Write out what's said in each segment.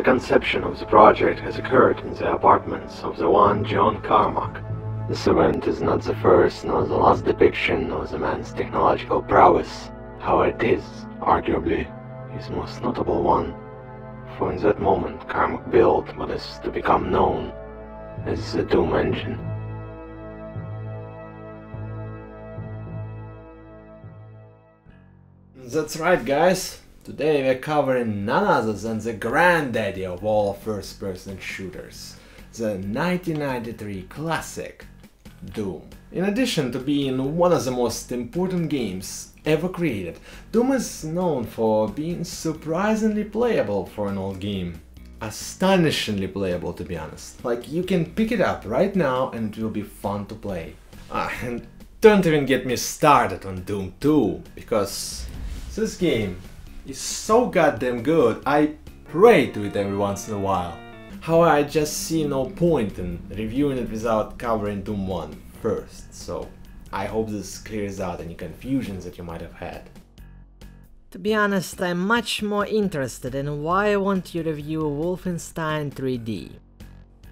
The conception of the project has occurred in the apartments of the one John Carmack. This event is not the first nor the last depiction of the man's technological prowess. However, it is, arguably, his most notable one. For in that moment, Carmack built what is to become known as the Doom engine. That's right, guys. Today we're covering none other than the granddaddy of all first-person shooters, the 1993 classic Doom. In addition to being one of the most important games ever created, Doom is known for being surprisingly playable for an old game. Astonishingly playable to be honest. Like you can pick it up right now and it will be fun to play. Ah, and don't even get me started on Doom 2, because this game is so goddamn good, I pray to it every once in a while. However, I just see no point in reviewing it without covering Doom 1 first, so I hope this clears out any confusions that you might have had. To be honest, I'm much more interested in why I want you to review Wolfenstein 3D.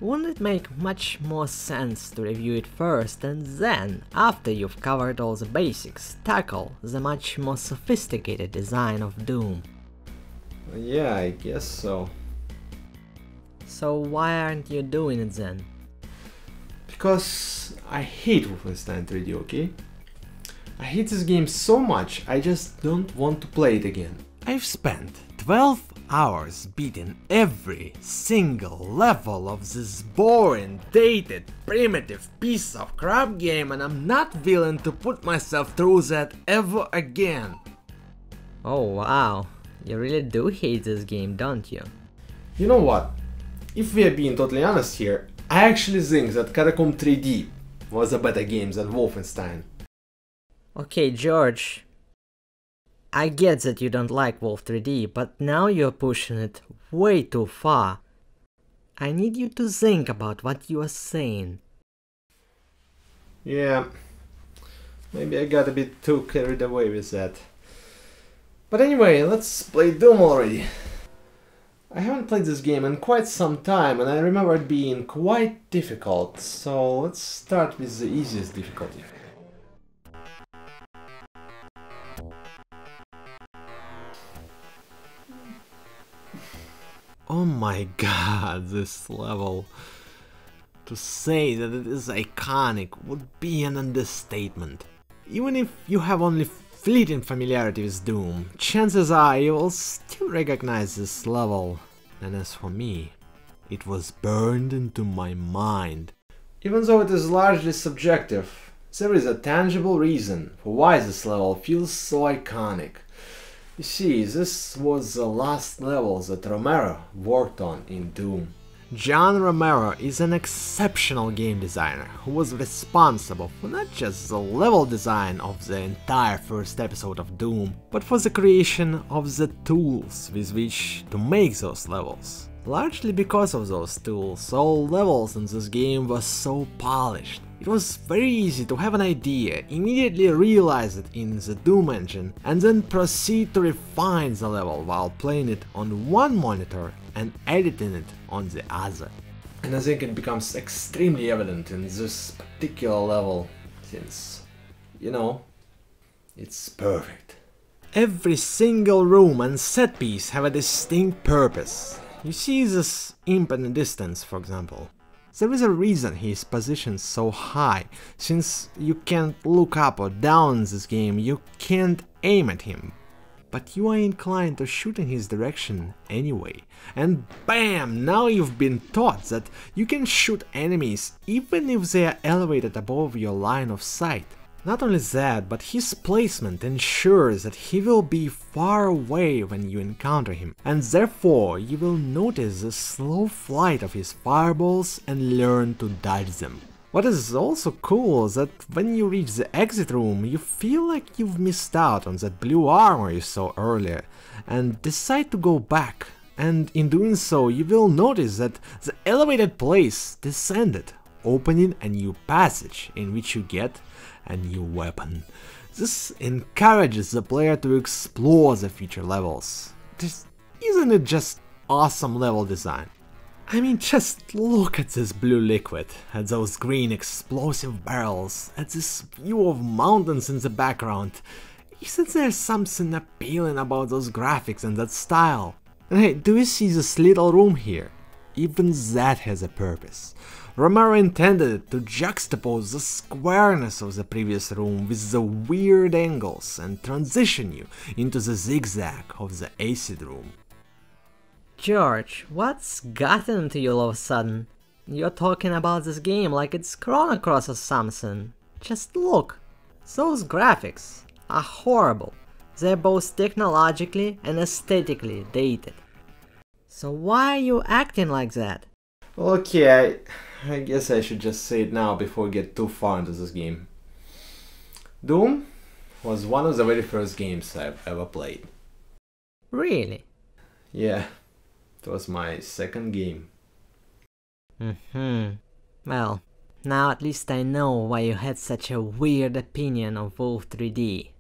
Wouldn't it make much more sense to review it first and then, after you've covered all the basics, tackle the much more sophisticated design of Doom? Yeah, I guess so. So why aren't you doing it then? Because I hate Wolfenstein 3D, okay? I hate this game so much, I just don't want to play it again. I've spent 12 hours beating every single level of this boring, dated, primitive piece of crap game and I'm not willing to put myself through that ever again. Oh wow, you really do hate this game, don't you? You know what? If we are being totally honest here, I actually think that Catacomb 3D was a better game than Wolfenstein. Okay, George, I get that you don't like Wolf 3D, but now you're pushing it way too far. I need you to think about what you are saying. Yeah, maybe I got a bit too carried away with that. But anyway, let's play Doom already. I haven't played this game in quite some time and I remember it being quite difficult, so let's start with the easiest difficulty. Oh my god, this level. To say that it is iconic would be an understatement. Even if you have only fleeting familiarity with Doom, chances are you will still recognize this level. And as for me, it was burned into my mind. Even though it is largely subjective, there is a tangible reason for why this level feels so iconic. You see, this was the last level that Romero worked on in Doom. John Romero is an exceptional game designer who was responsible for not just the level design of the entire first episode of Doom, but for the creation of the tools with which to make those levels. Largely because of those tools, all levels in this game were so polished. It was very easy to have an idea, immediately realize it in the Doom engine, and then proceed to refine the level while playing it on one monitor and editing it on the other. And I think it becomes extremely evident in this particular level, since, you know, it's perfect. Every single room and set piece have a distinct purpose. You see this imp in the distance, for example. There is a reason he is positioned so high, since you can't look up or down in this game, you can't aim at him. But you are inclined to shoot in his direction anyway. And BAM! Now you've been taught that you can shoot enemies even if they are elevated above your line of sight. Not only that, but his placement ensures that he will be far away when you encounter him, and therefore you will notice the slow flight of his fireballs and learn to dodge them. What is also cool is that when you reach the exit room, you feel like you've missed out on that blue armor you saw earlier, and decide to go back. And in doing so, you will notice that the elevated place descended, opening a new passage in which you get a new weapon. This encourages the player to explore the future levels. This, isn't it just awesome level design. I mean, just look at this blue liquid, at those green explosive barrels, at this view of mountains in the background. Isn't there something appealing about those graphics and that style? And hey, do you see this little room here? Even that has a purpose. Romero intended to juxtapose the squareness of the previous room with the weird angles and transition you into the zigzag of the acid room. George, what's gotten into you all of a sudden? You're talking about this game like it's Chrono Cross or something. Just look, those graphics are horrible. They're both technologically and aesthetically dated. So why are you acting like that? Okay, I, I guess I should just say it now before we get too far into this game. Doom was one of the very first games I've ever played. Really? Yeah, it was my second game. Mm-hmm. Well, now at least I know why you had such a weird opinion of Wolf 3D.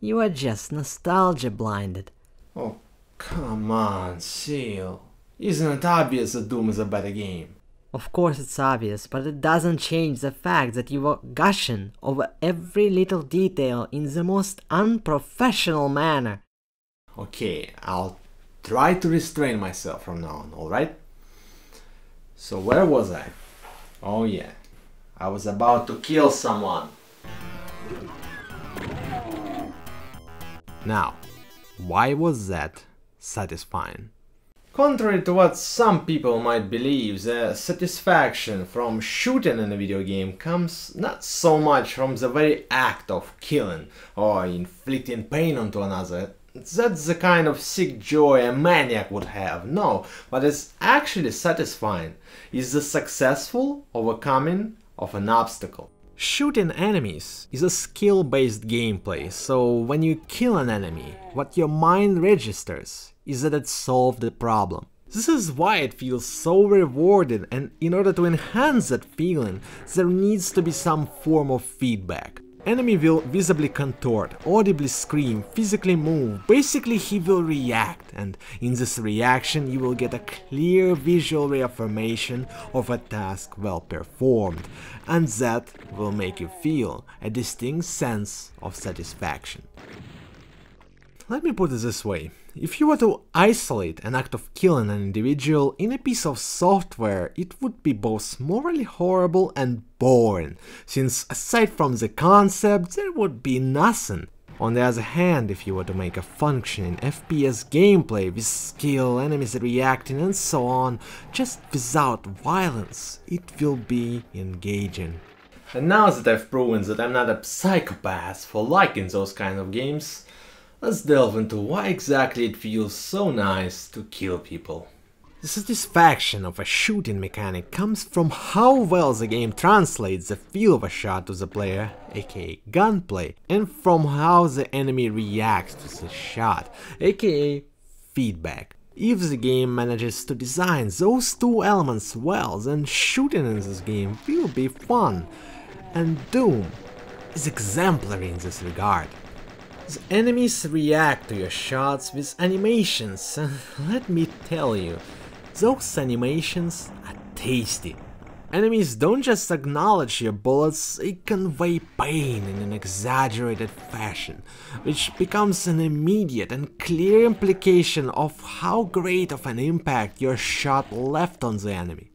You are just nostalgia blinded. Oh, come on, Seal. Isn't it obvious that Doom is a better game? Of course it's obvious, but it doesn't change the fact that you were gushing over every little detail in the most unprofessional manner. Okay, I'll try to restrain myself from now on, alright? So where was I? Oh yeah, I was about to kill someone. Now, why was that satisfying? Contrary to what some people might believe, the satisfaction from shooting in a video game comes not so much from the very act of killing or inflicting pain onto another. That's the kind of sick joy a maniac would have, no, but it's actually satisfying is the successful overcoming of an obstacle. Shooting enemies is a skill-based gameplay, so when you kill an enemy, what your mind registers is that it solved the problem. This is why it feels so rewarding and in order to enhance that feeling, there needs to be some form of feedback. Enemy will visibly contort, audibly scream, physically move, basically he will react and in this reaction you will get a clear visual reaffirmation of a task well performed and that will make you feel a distinct sense of satisfaction. Let me put it this way, if you were to isolate an act of killing an individual in a piece of software, it would be both morally horrible and boring, since aside from the concept, there would be nothing. On the other hand, if you were to make a functioning FPS gameplay with skill, enemies reacting and so on, just without violence, it will be engaging. And now that I've proven that I'm not a psychopath for liking those kind of games, Let's delve into why exactly it feels so nice to kill people. The satisfaction of a shooting mechanic comes from how well the game translates the feel of a shot to the player, aka gunplay, and from how the enemy reacts to the shot, aka feedback. If the game manages to design those two elements well, then shooting in this game will be fun, and Doom is exemplary in this regard. The enemies react to your shots with animations, let me tell you, those animations are tasty. Enemies don't just acknowledge your bullets, they convey pain in an exaggerated fashion, which becomes an immediate and clear implication of how great of an impact your shot left on the enemy.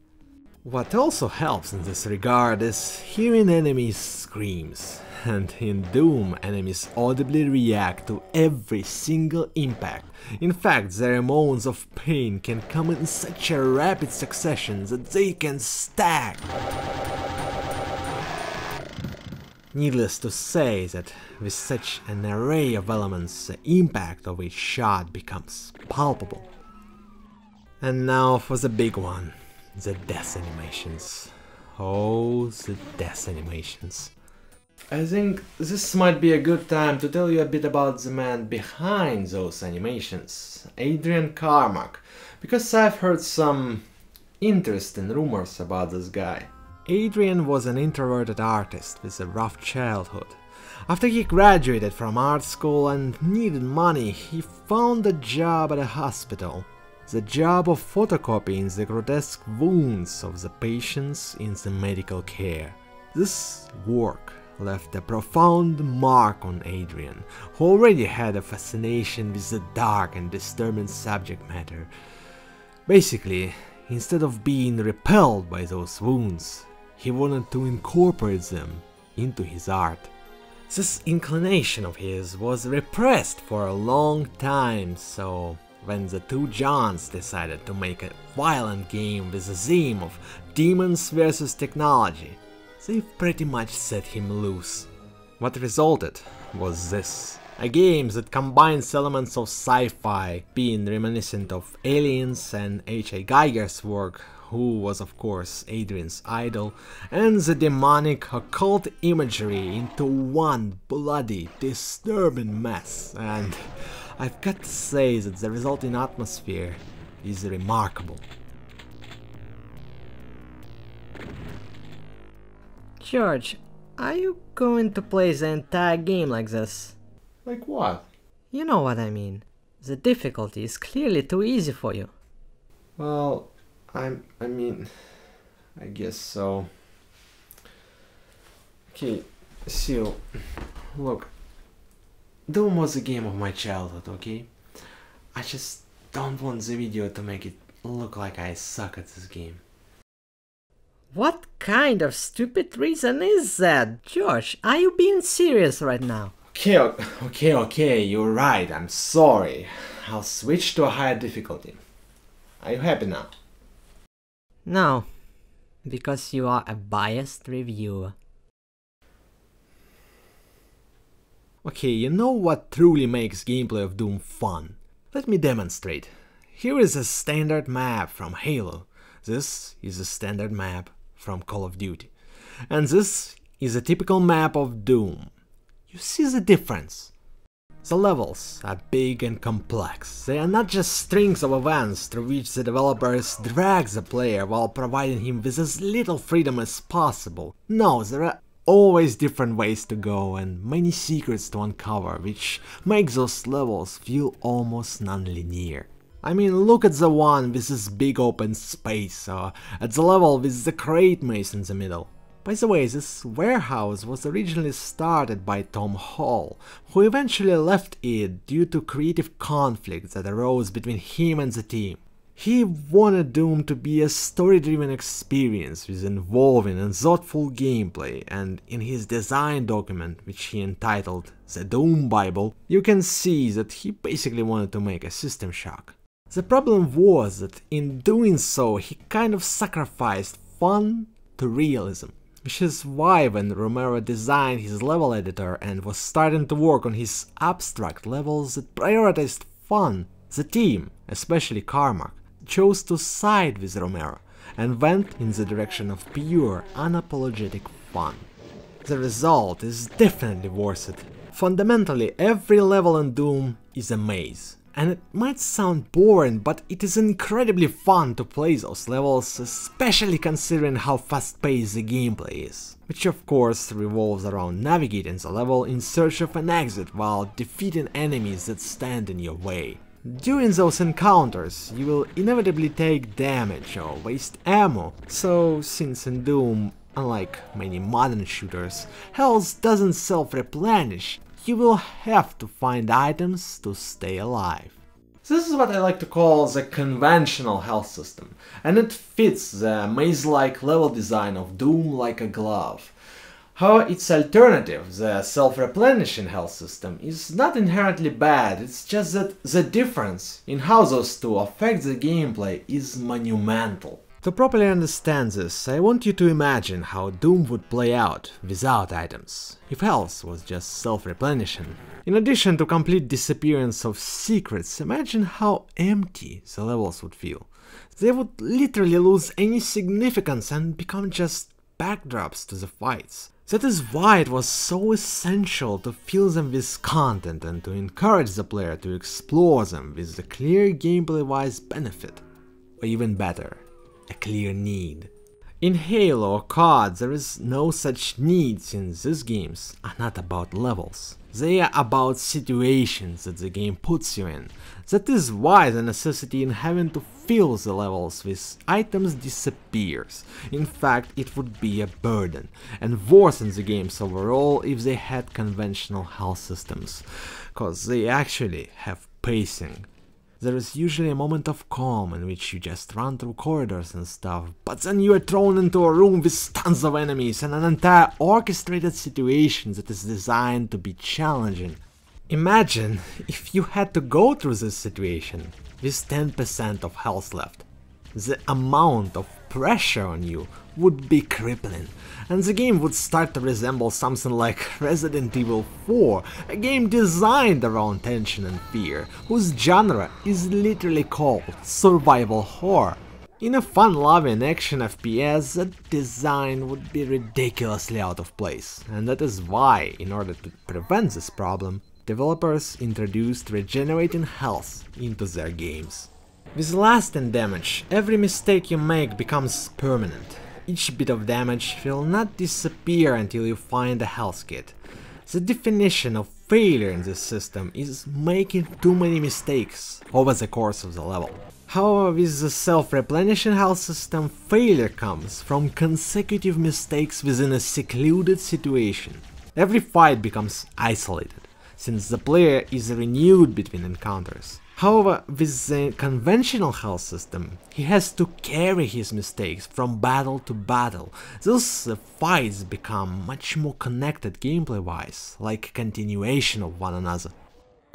What also helps in this regard is hearing enemies' screams and in Doom enemies audibly react to every single impact. In fact, their moans of pain can come in such a rapid succession that they can stack. Needless to say that with such an array of elements, the impact of each shot becomes palpable. And now for the big one, the death animations. Oh, the death animations. I think this might be a good time to tell you a bit about the man behind those animations, Adrian Carmack, because I've heard some interesting rumors about this guy. Adrian was an introverted artist with a rough childhood. After he graduated from art school and needed money, he found a job at a hospital. the job of photocopying the grotesque wounds of the patients in the medical care. This work left a profound mark on Adrian, who already had a fascination with the dark and disturbing subject matter. Basically, instead of being repelled by those wounds, he wanted to incorporate them into his art. This inclination of his was repressed for a long time, so when the two Johns decided to make a violent game with the theme of demons versus technology, they pretty much set him loose. What resulted was this. A game that combines elements of sci-fi, being reminiscent of Aliens and H.R. Giger's work, who was of course Adrian's idol, and the demonic occult imagery into one bloody, disturbing mess, and I've got to say that the resulting atmosphere is remarkable. George, are you going to play the entire game like this? Like what? You know what I mean. The difficulty is clearly too easy for you. Well, I'm. I mean, I guess so. Okay, so look, Doom was a game of my childhood. Okay, I just don't want the video to make it look like I suck at this game. What kind of stupid reason is that? George, are you being serious right now? Okay, okay, okay, you're right. I'm sorry. I'll switch to a higher difficulty. Are you happy now? No, because you are a biased reviewer. Okay, you know what truly makes gameplay of Doom fun? Let me demonstrate. Here is a standard map from Halo. This is a standard map from Call of Duty. And this is a typical map of Doom. You see the difference? The levels are big and complex. They are not just strings of events through which the developers drag the player while providing him with as little freedom as possible. No, there are always different ways to go and many secrets to uncover, which makes those levels feel almost non-linear. I mean, look at the one with this big open space, or at the level with the crate maze in the middle. By the way, this warehouse was originally started by Tom Hall, who eventually left it due to creative conflict that arose between him and the team. He wanted Doom to be a story-driven experience with involving and thoughtful gameplay, and in his design document, which he entitled The Doom Bible, you can see that he basically wanted to make a System Shock. The problem was that in doing so, he kind of sacrificed fun to realism. Which is why when Romero designed his level editor and was starting to work on his abstract levels that prioritized fun, the team, especially Carmack, chose to side with Romero and went in the direction of pure, unapologetic fun. The result is definitely worth it. Fundamentally, every level in Doom is a maze. And it might sound boring, but it is incredibly fun to play those levels, especially considering how fast-paced the gameplay is. Which of course revolves around navigating the level in search of an exit while defeating enemies that stand in your way. During those encounters, you will inevitably take damage or waste ammo, so since in Doom, unlike many modern shooters, health doesn't self-replenish, you will have to find items to stay alive. This is what I like to call the conventional health system, and it fits the maze-like level design of Doom like a glove. However, its alternative, the self-replenishing health system, is not inherently bad, it's just that the difference in how those two affect the gameplay is monumental. To properly understand this, I want you to imagine how Doom would play out without items, if health was just self-replenishing. In addition to complete disappearance of secrets, imagine how empty the levels would feel. They would literally lose any significance and become just backdrops to the fights. That is why it was so essential to fill them with content and to encourage the player to explore them with the clear gameplay-wise benefit. Or even better, a clear need. In Halo or COD there is no such need since these games are not about levels. They are about situations that the game puts you in. That is why the necessity in having to fill the levels with items disappears. In fact, it would be a burden, and worsen the games overall if they had conventional health systems, cause they actually have pacing. There is usually a moment of calm in which you just run through corridors and stuff, but then you are thrown into a room with tons of enemies and an entire orchestrated situation that is designed to be challenging. Imagine if you had to go through this situation with 10% of health left. The amount of pressure on you would be crippling, and the game would start to resemble something like Resident Evil 4, a game designed around tension and fear, whose genre is literally called survival horror. In a fun-loving action FPS, that design would be ridiculously out of place, and that is why, in order to prevent this problem, developers introduced regenerating health into their games. With lasting damage, every mistake you make becomes permanent. Each bit of damage will not disappear until you find a health kit. The definition of failure in this system is making too many mistakes over the course of the level. However, with the self-replenishing health system, failure comes from consecutive mistakes within a secluded situation. Every fight becomes isolated, since the player is renewed between encounters. However, with the conventional health system, he has to carry his mistakes from battle to battle. Those uh, fights become much more connected gameplay-wise, like continuation of one another.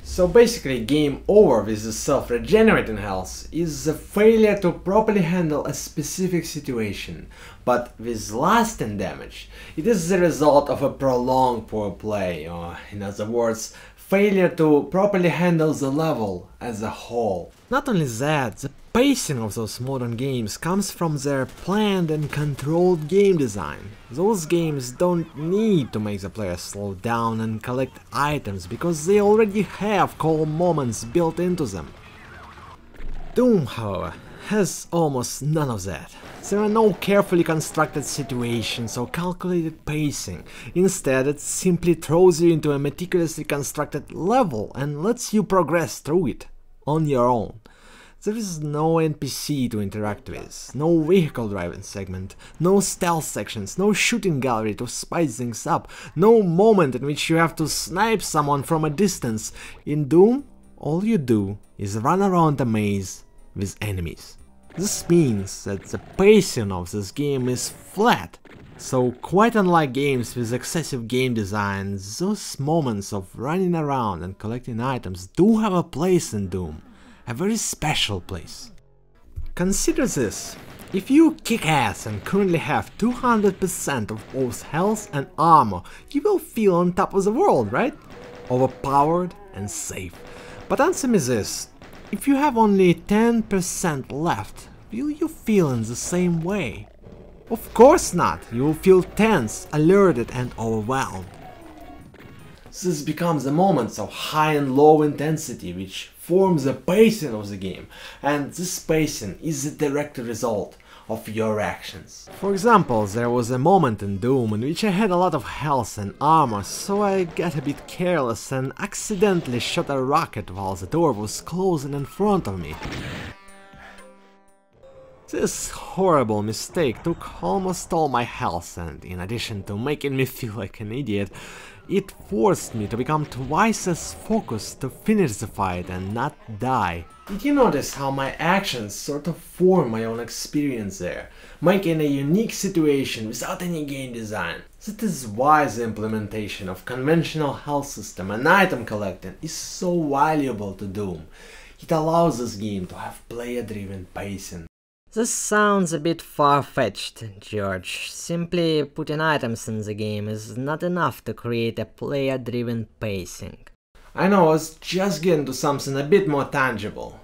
So basically game over with the self-regenerating health is the failure to properly handle a specific situation, but with lasting damage, it is the result of a prolonged poor play, or in other words, failure to properly handle the level as a whole. Not only that, the pacing of those modern games comes from their planned and controlled game design. Those games don't need to make the player slow down and collect items because they already have calm moments built into them. Doom, however, has almost none of that. There are no carefully constructed situations or calculated pacing. Instead, it simply throws you into a meticulously constructed level and lets you progress through it on your own. There is no NPC to interact with, no vehicle driving segment, no stealth sections, no shooting gallery to spice things up, no moment in which you have to snipe someone from a distance. In Doom, all you do is run around the maze with enemies. This means that the pacing of this game is flat, so quite unlike games with excessive game design, those moments of running around and collecting items do have a place in Doom, a very special place. Consider this, if you kick ass and currently have 200% of both health and armor, you will feel on top of the world, right? Overpowered and safe. But answer me this, if you have only 10% left, will you feel in the same way? Of course not, you will feel tense, alerted and overwhelmed. This becomes the moments of high and low intensity which forms the pacing of the game, and this pacing is the direct result of your actions. For example, there was a moment in Doom in which I had a lot of health and armor, so I got a bit careless and accidentally shot a rocket while the door was closing in front of me. This horrible mistake took almost all my health and in addition to making me feel like an idiot, it forced me to become twice as focused to finish the fight and not die. Did you notice how my actions sort of form my own experience there, making a unique situation without any game design? That is why the implementation of conventional health system and item collecting is so valuable to Doom. It allows this game to have player-driven pacing. This sounds a bit far-fetched, George. Simply putting items in the game is not enough to create a player-driven pacing. I know, I was just getting to something a bit more tangible.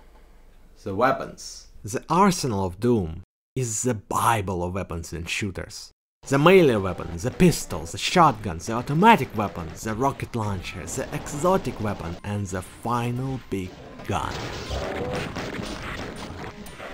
The weapons. The arsenal of Doom is the bible of weapons in shooters. The melee weapon, the pistols, the shotguns, the automatic weapons, the rocket launcher, the exotic weapon, and the final big gun.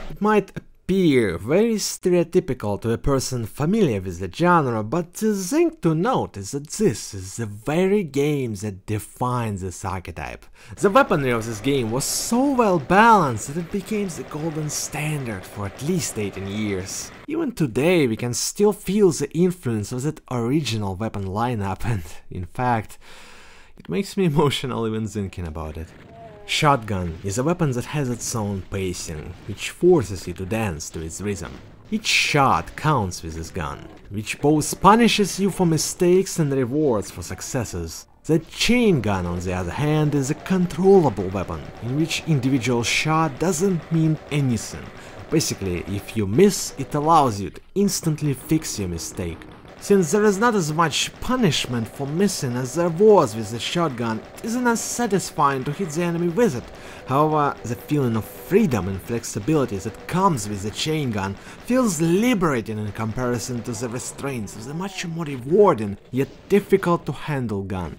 It might appear very stereotypical to a person familiar with the genre, but the thing to note is that this is the very game that defines this archetype. The weaponry of this game was so well balanced that it became the golden standard for at least 18 years. Even today we can still feel the influence of that original weapon lineup and, in fact, it makes me emotional even thinking about it. Shotgun is a weapon that has its own pacing, which forces you to dance to its rhythm. Each shot counts with this gun, which both punishes you for mistakes and rewards for successes. The chain gun, on the other hand, is a controllable weapon, in which individual shot doesn't mean anything. Basically, if you miss, it allows you to instantly fix your mistake. Since there is not as much punishment for missing as there was with the shotgun, it isn't as satisfying to hit the enemy with it. However, the feeling of freedom and flexibility that comes with the chain gun feels liberating in comparison to the restraints of the much more rewarding yet difficult to handle gun.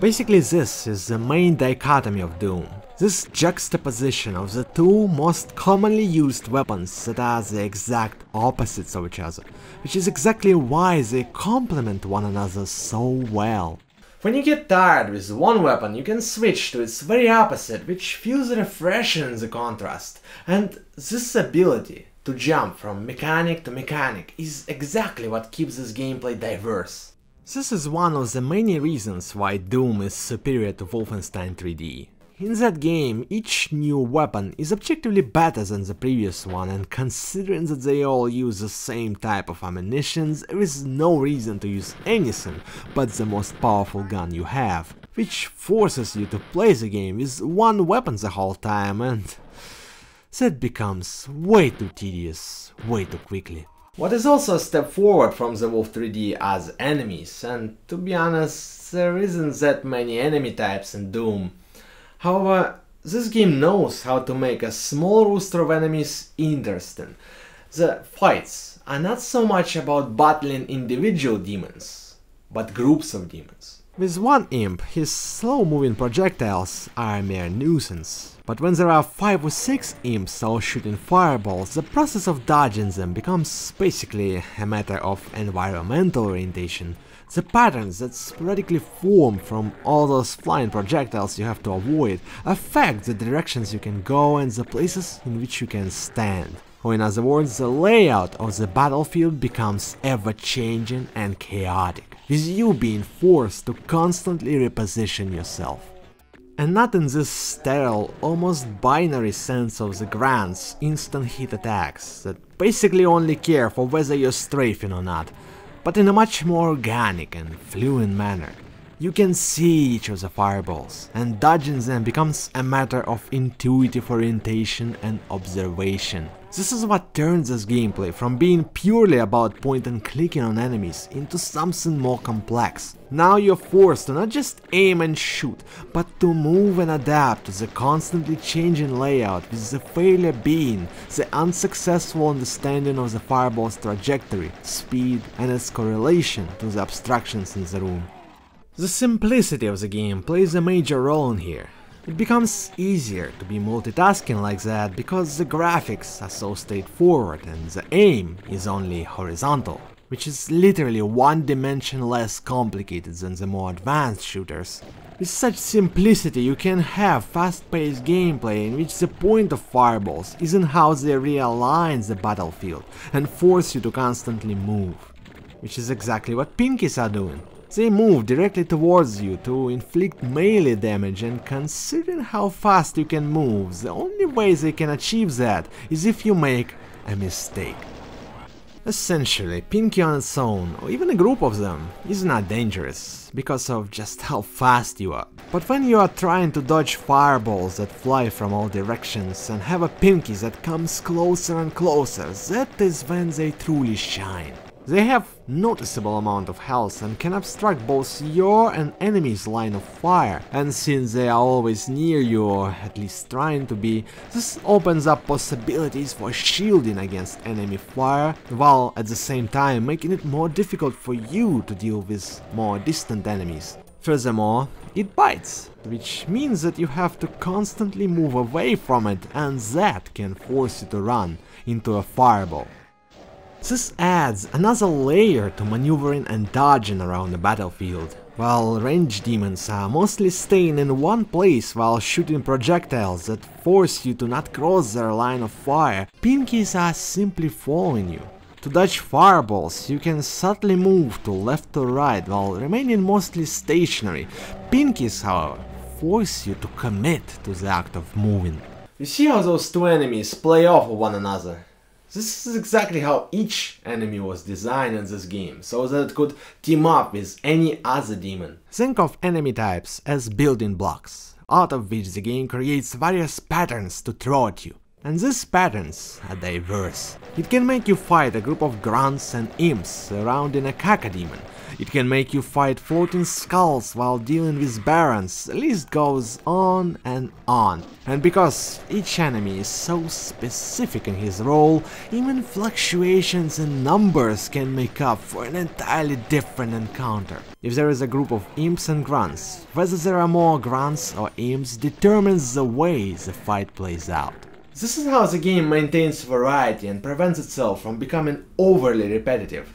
Basically this is the main dichotomy of Doom. This juxtaposition of the two most commonly used weapons that are the exact opposites of each other, which is exactly why they complement one another so well. When you get tired with one weapon, you can switch to its very opposite, which feels refreshing in the contrast. And this ability to jump from mechanic to mechanic is exactly what keeps this gameplay diverse. This is one of the many reasons why Doom is superior to Wolfenstein 3D. In that game, each new weapon is objectively better than the previous one and considering that they all use the same type of ammunition, there is no reason to use anything but the most powerful gun you have, which forces you to play the game with one weapon the whole time and that becomes way too tedious, way too quickly. What is also a step forward from the Wolf 3D as enemies, and to be honest, there isn't that many enemy types in Doom. However, this game knows how to make a small roster of enemies interesting. The fights are not so much about battling individual demons, but groups of demons. With one imp, his slow-moving projectiles are a mere nuisance. But when there are 5 or 6 imps all shooting fireballs, the process of dodging them becomes basically a matter of environmental orientation. The patterns that sporadically form from all those flying projectiles you have to avoid affect the directions you can go and the places in which you can stand. Or in other words, the layout of the battlefield becomes ever-changing and chaotic, with you being forced to constantly reposition yourself. And not in this sterile, almost binary sense of the grants instant hit attacks that basically only care for whether you're strafing or not, but in a much more organic and fluent manner. You can see each of the fireballs, and dodging them becomes a matter of intuitive orientation and observation. This is what turns this gameplay from being purely about point and clicking on enemies into something more complex. Now you're forced to not just aim and shoot, but to move and adapt to the constantly changing layout with the failure being the unsuccessful understanding of the fireball's trajectory, speed and its correlation to the obstructions in the room. The simplicity of the game plays a major role in here. It becomes easier to be multitasking like that because the graphics are so straightforward and the aim is only horizontal, which is literally one dimension less complicated than the more advanced shooters. With such simplicity you can have fast-paced gameplay in which the point of fireballs isn't how they realign the battlefield and force you to constantly move, which is exactly what pinkies are doing. They move directly towards you to inflict melee damage and considering how fast you can move, the only way they can achieve that is if you make a mistake. Essentially, Pinky on its own, or even a group of them, is not dangerous, because of just how fast you are. But when you are trying to dodge fireballs that fly from all directions and have a Pinky that comes closer and closer, that is when they truly shine. They have noticeable amount of health and can obstruct both your and enemy's line of fire, and since they are always near you or at least trying to be, this opens up possibilities for shielding against enemy fire, while at the same time making it more difficult for you to deal with more distant enemies. Furthermore, it bites, which means that you have to constantly move away from it and that can force you to run into a fireball. This adds another layer to maneuvering and dodging around the battlefield. While range demons are mostly staying in one place while shooting projectiles that force you to not cross their line of fire, pinkies are simply following you. To dodge fireballs, you can subtly move to left or right while remaining mostly stationary. Pinkies, however, force you to commit to the act of moving. You see how those two enemies play off of one another? This is exactly how each enemy was designed in this game, so that it could team up with any other demon. Think of enemy types as building blocks, out of which the game creates various patterns to throw at you. And these patterns are diverse. It can make you fight a group of grunts and imps surrounding a cacodemon, it can make you fight floating skulls while dealing with barons, the list goes on and on. And because each enemy is so specific in his role, even fluctuations in numbers can make up for an entirely different encounter. If there is a group of imps and grunts, whether there are more grunts or imps determines the way the fight plays out. This is how the game maintains variety and prevents itself from becoming overly repetitive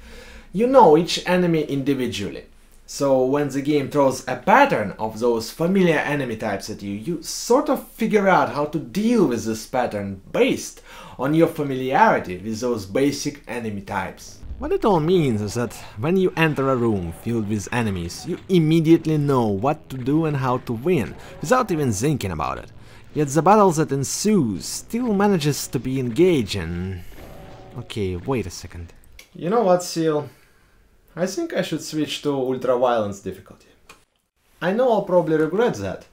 you know each enemy individually. So when the game throws a pattern of those familiar enemy types at you, you sort of figure out how to deal with this pattern based on your familiarity with those basic enemy types. What it all means is that when you enter a room filled with enemies, you immediately know what to do and how to win, without even thinking about it. Yet the battle that ensues still manages to be engaging. Okay, wait a second. You know what, Seal? I think I should switch to ultra violence difficulty. I know I'll probably regret that,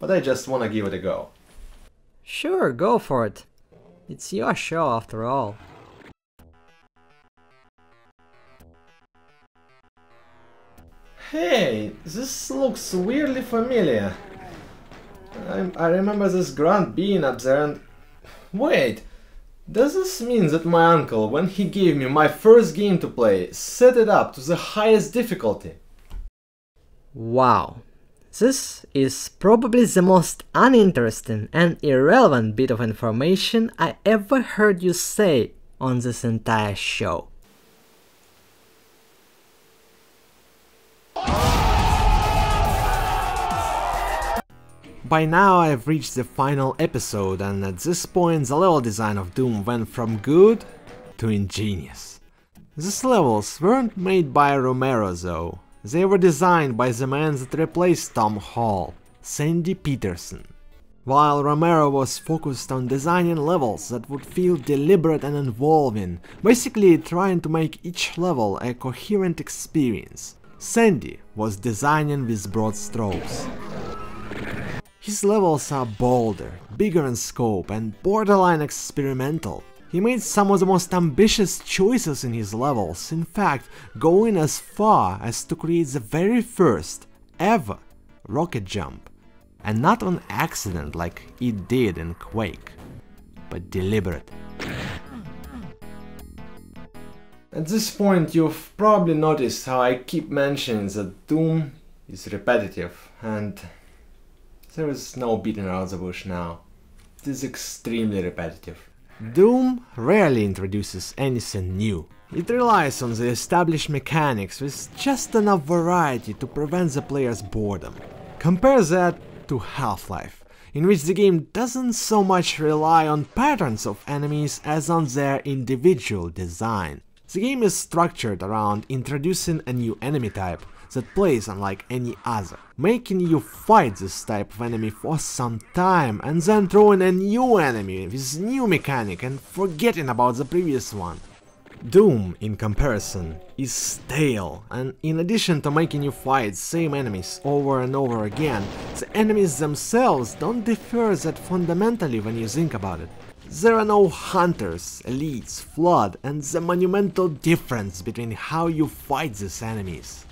but I just wanna give it a go. Sure, go for it. It's your show after all. Hey, this looks weirdly familiar. I, I remember this grunt being up there and... Wait, does this mean that my uncle, when he gave me my first game to play, set it up to the highest difficulty? Wow. This is probably the most uninteresting and irrelevant bit of information I ever heard you say on this entire show. By now I've reached the final episode and at this point the level design of Doom went from good to ingenious. These levels weren't made by Romero though, they were designed by the man that replaced Tom Hall, Sandy Petersen. While Romero was focused on designing levels that would feel deliberate and involving, basically trying to make each level a coherent experience, Sandy was designing with broad strokes. His levels are bolder, bigger in scope and borderline experimental. He made some of the most ambitious choices in his levels, in fact going as far as to create the very first, ever, rocket jump. And not on accident like it did in Quake, but deliberate. At this point you've probably noticed how I keep mentioning that Doom is repetitive and there is no beating around the bush now. It is extremely repetitive. Doom rarely introduces anything new. It relies on the established mechanics with just enough variety to prevent the player's boredom. Compare that to Half-Life, in which the game doesn't so much rely on patterns of enemies as on their individual design. The game is structured around introducing a new enemy type, that plays unlike any other, making you fight this type of enemy for some time and then throwing a new enemy with new mechanic and forgetting about the previous one. Doom, in comparison, is stale, and in addition to making you fight same enemies over and over again, the enemies themselves don't differ that fundamentally when you think about it. There are no hunters, elites, flood, and the monumental difference between how you fight these enemies.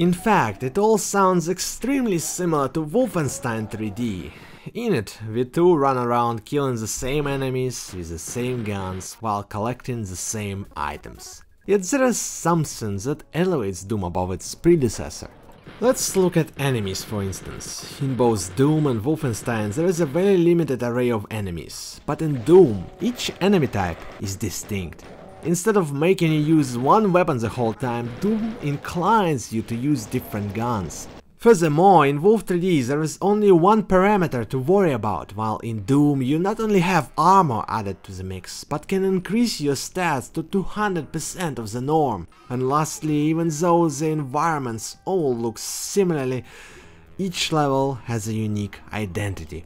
In fact, it all sounds extremely similar to Wolfenstein 3D. In it, we too run around killing the same enemies with the same guns while collecting the same items. Yet there is something that elevates Doom above its predecessor. Let's look at enemies for instance. In both Doom and Wolfenstein there is a very limited array of enemies, but in Doom each enemy type is distinct. Instead of making you use one weapon the whole time, Doom inclines you to use different guns. Furthermore, in Wolf 3D there is only one parameter to worry about, while in Doom you not only have armor added to the mix, but can increase your stats to 200% of the norm. And lastly, even though the environments all look similarly, each level has a unique identity.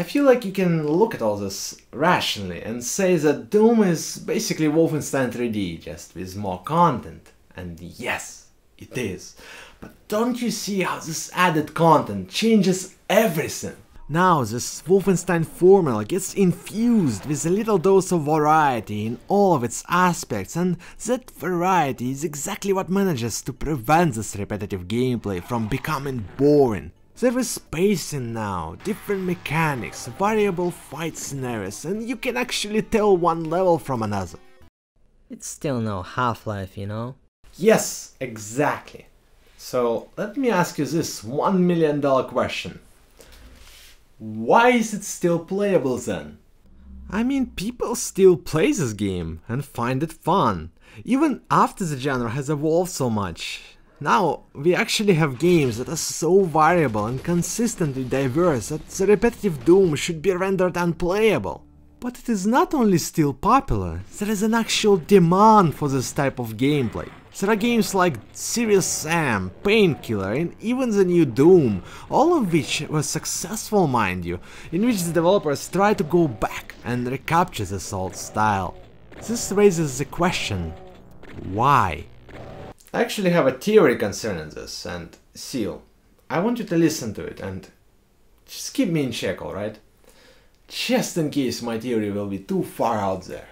I feel like you can look at all this rationally and say that Doom is basically Wolfenstein 3D, just with more content. And yes, it is. But don't you see how this added content changes everything? Now this Wolfenstein formula gets infused with a little dose of variety in all of its aspects and that variety is exactly what manages to prevent this repetitive gameplay from becoming boring. There is pacing now, different mechanics, variable fight scenarios and you can actually tell one level from another. It's still no Half-Life, you know? Yes, exactly. So let me ask you this one million dollar question. Why is it still playable then? I mean, people still play this game and find it fun, even after the genre has evolved so much. Now, we actually have games that are so variable and consistently diverse that the repetitive Doom should be rendered unplayable. But it is not only still popular, there is an actual demand for this type of gameplay. There are games like Serious Sam, Painkiller and even the new Doom, all of which were successful mind you, in which the developers try to go back and recapture this old style. This raises the question, why? I actually have a theory concerning this, and Seal, I want you to listen to it and just keep me in check, alright? Just in case my theory will be too far out there.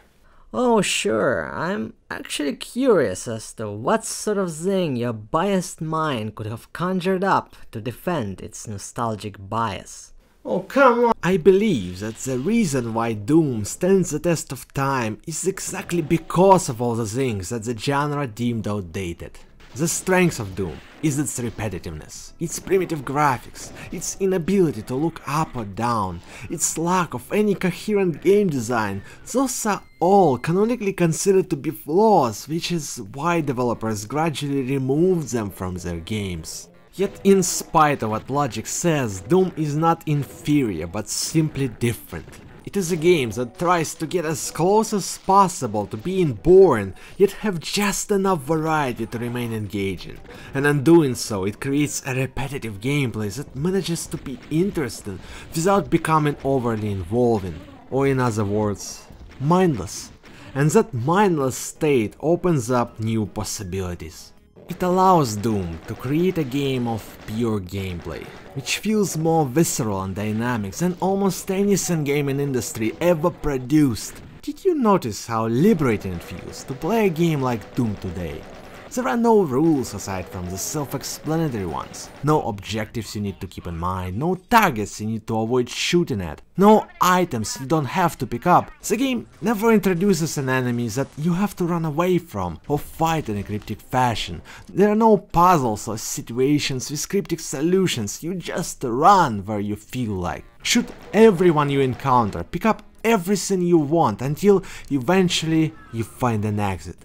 Oh sure, I'm actually curious as to what sort of thing your biased mind could have conjured up to defend its nostalgic bias. Oh come on! I believe that the reason why Doom stands the test of time is exactly because of all the things that the genre deemed outdated. The strength of Doom is its repetitiveness, its primitive graphics, its inability to look up or down, its lack of any coherent game design, those are all canonically considered to be flaws, which is why developers gradually removed them from their games. Yet in spite of what logic says, Doom is not inferior but simply different. It is a game that tries to get as close as possible to being boring, yet have just enough variety to remain engaging. And in doing so, it creates a repetitive gameplay that manages to be interesting without becoming overly involving, or in other words, mindless. And that mindless state opens up new possibilities. It allows Doom to create a game of pure gameplay, which feels more visceral and dynamic than almost any gaming industry ever produced. Did you notice how liberating it feels to play a game like Doom today? There are no rules aside from the self-explanatory ones, no objectives you need to keep in mind, no targets you need to avoid shooting at, no items you don't have to pick up. The game never introduces an enemy that you have to run away from or fight in a cryptic fashion. There are no puzzles or situations with cryptic solutions, you just run where you feel like. Shoot everyone you encounter, pick up everything you want until eventually you find an exit.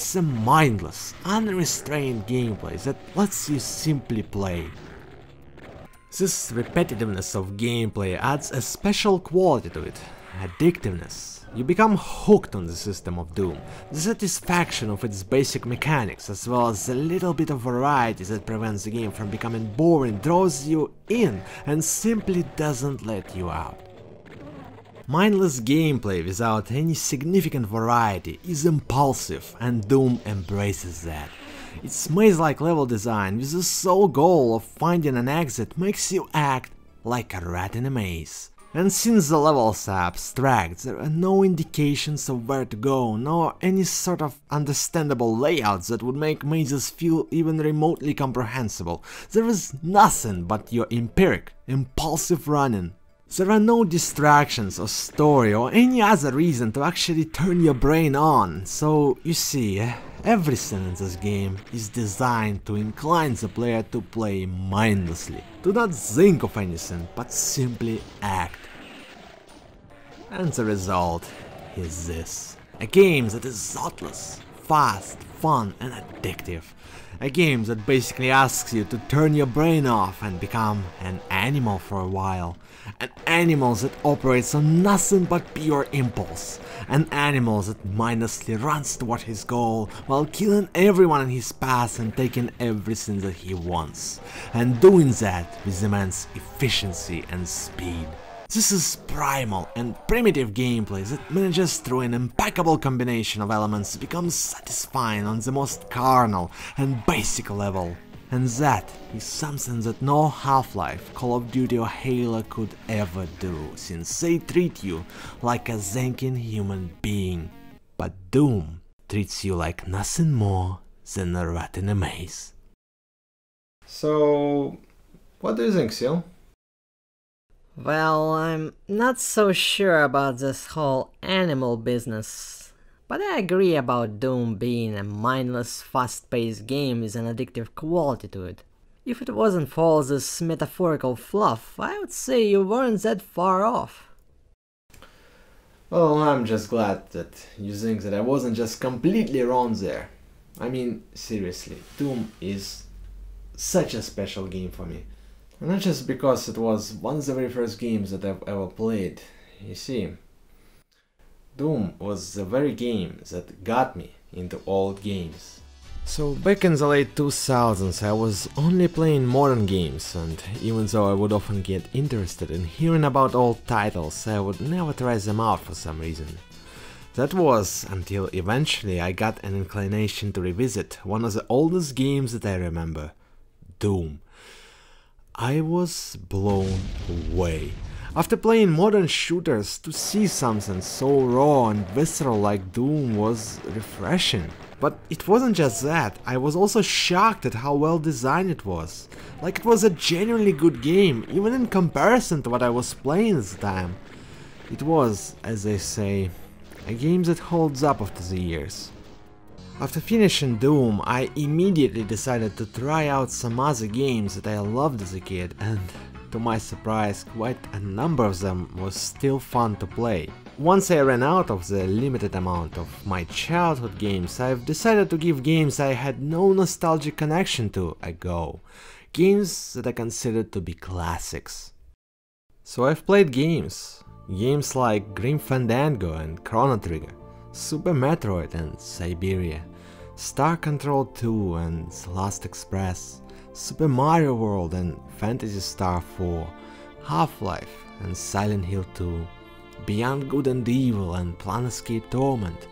It's a mindless, unrestrained gameplay that lets you simply play. This repetitiveness of gameplay adds a special quality to it, addictiveness. You become hooked on the system of Doom, the satisfaction of its basic mechanics as well as the little bit of variety that prevents the game from becoming boring draws you in and simply doesn't let you out. Mindless gameplay without any significant variety is impulsive and Doom embraces that. Its maze-like level design with the sole goal of finding an exit makes you act like a rat in a maze. And since the levels are abstract, there are no indications of where to go, nor any sort of understandable layouts that would make mazes feel even remotely comprehensible. There is nothing but your empiric, impulsive running there are no distractions or story or any other reason to actually turn your brain on, so you see, eh, Everything in this game is designed to incline the player to play mindlessly, to not think of anything, but simply act. And the result is this. A game that is thoughtless, fast, fun and addictive. A game that basically asks you to turn your brain off and become an animal for a while. An animal that operates on nothing but pure impulse. An animal that mindlessly runs toward his goal while killing everyone in his path and taking everything that he wants. And doing that with immense efficiency and speed. This is primal and primitive gameplay that manages through an impeccable combination of elements to become satisfying on the most carnal and basic level. And that is something that no Half-Life, Call of Duty or Halo could ever do, since they treat you like a thinking human being. But Doom treats you like nothing more than a rat in a maze. So, what do you think, Seal? Well, I'm not so sure about this whole animal business. But I agree about Doom being a mindless, fast-paced game with an addictive quality to it. If it wasn't for all this metaphorical fluff, I would say you weren't that far off. Well, I'm just glad that you think that I wasn't just completely wrong there. I mean, seriously, Doom is such a special game for me. Not just because it was one of the very first games that I've ever played. You see, Doom was the very game that got me into old games. So back in the late 2000s I was only playing modern games and even though I would often get interested in hearing about old titles I would never try them out for some reason. That was until eventually I got an inclination to revisit one of the oldest games that I remember, Doom. I was blown away. After playing modern shooters, to see something so raw and visceral like Doom was refreshing. But it wasn't just that, I was also shocked at how well designed it was. Like it was a genuinely good game, even in comparison to what I was playing the time. It was, as they say, a game that holds up after the years. After finishing Doom, I immediately decided to try out some other games that I loved as a kid and to my surprise quite a number of them was still fun to play. Once I ran out of the limited amount of my childhood games, I've decided to give games I had no nostalgic connection to a go. Games that I considered to be classics. So I've played games. Games like Grim Fandango and Chrono Trigger. Super Metroid and Syberia, Star Control 2 and Last Express, Super Mario World and Phantasy Star 4, Half-Life and Silent Hill 2, Beyond Good and Evil and Planescape Torment,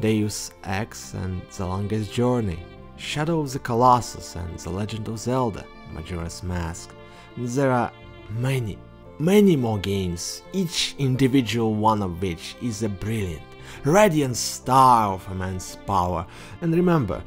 Deus Ex and The Longest Journey, Shadow of the Colossus and The Legend of Zelda, Majora's Mask. There are many, many more games, each individual one of which is a brilliant, radiant star of immense power. And remember,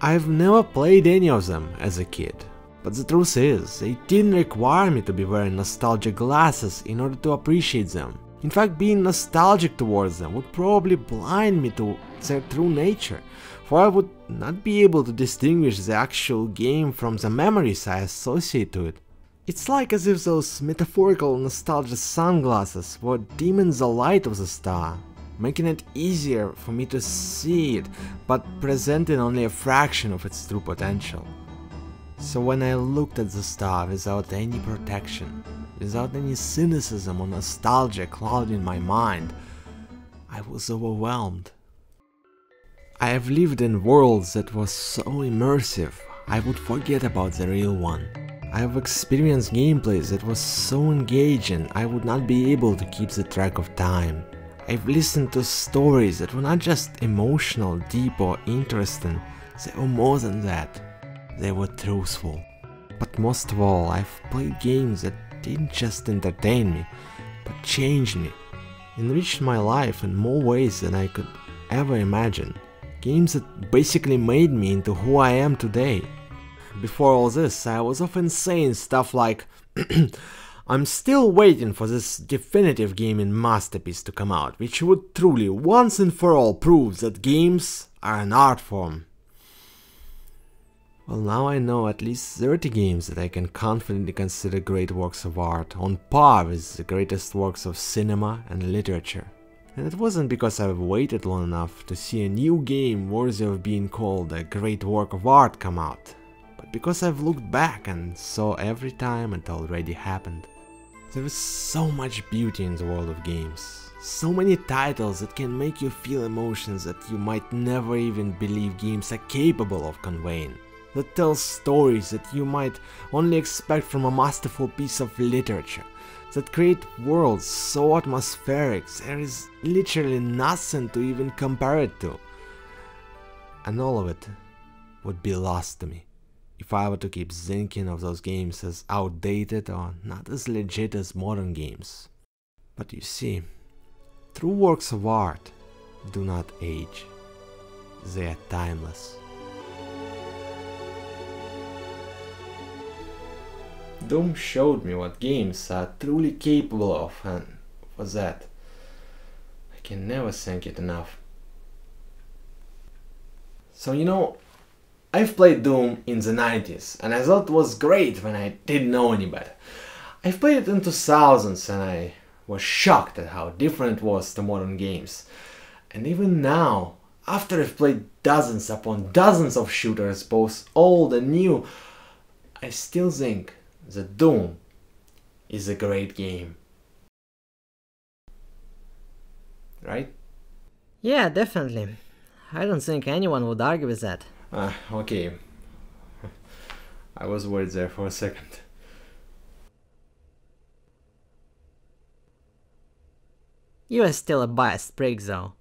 I've never played any of them as a kid. But the truth is, they didn't require me to be wearing nostalgic glasses in order to appreciate them. In fact, being nostalgic towards them would probably blind me to their true nature, for I would not be able to distinguish the actual game from the memories I associate to it. It's like as if those metaphorical nostalgia sunglasses were dimming the light of the star, making it easier for me to see it, but presenting only a fraction of its true potential. So when I looked at the star without any protection, without any cynicism or nostalgia clouding my mind, I was overwhelmed. I have lived in worlds that were so immersive, I would forget about the real one. I have experienced gameplays that was so engaging, I would not be able to keep the track of time. I've listened to stories that were not just emotional, deep or interesting, they were more than that. They were truthful. But most of all, I've played games that didn't just entertain me, but changed me, enriched my life in more ways than I could ever imagine. Games that basically made me into who I am today. Before all this, I was often saying stuff like, I'm still waiting for this definitive gaming masterpiece to come out, which would truly once and for all prove that games are an art form. Well, now I know at least 30 games that I can confidently consider great works of art, on par with the greatest works of cinema and literature. And it wasn't because I've waited long enough to see a new game worthy of being called a great work of art come out, but because I've looked back and saw every time it already happened. There is so much beauty in the world of games, so many titles that can make you feel emotions that you might never even believe games are capable of conveying. That tells stories that you might only expect from a masterful piece of literature, that create worlds so atmospheric there is literally nothing to even compare it to. And all of it would be lost to me if I were to keep thinking of those games as outdated or not as legit as modern games. But you see, true works of art do not age. They are timeless. Doom showed me what games are truly capable of, and for that, I can never thank it enough. So, you know, I've played Doom in the 90s, and I thought it was great when I didn't know any better. I've played it in 2000s, and I was shocked at how different it was to modern games. And even now, after I've played dozens upon dozens of shooters, both old and new, I still think that Doom is a great game. Right? Yeah, definitely. I don't think anyone would argue with that. Ah, okay. I was worried there for a second. You are still a biased prick though.